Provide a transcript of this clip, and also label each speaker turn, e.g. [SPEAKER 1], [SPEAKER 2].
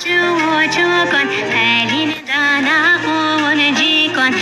[SPEAKER 1] chúa chúa con hãy đi ra na cô
[SPEAKER 2] con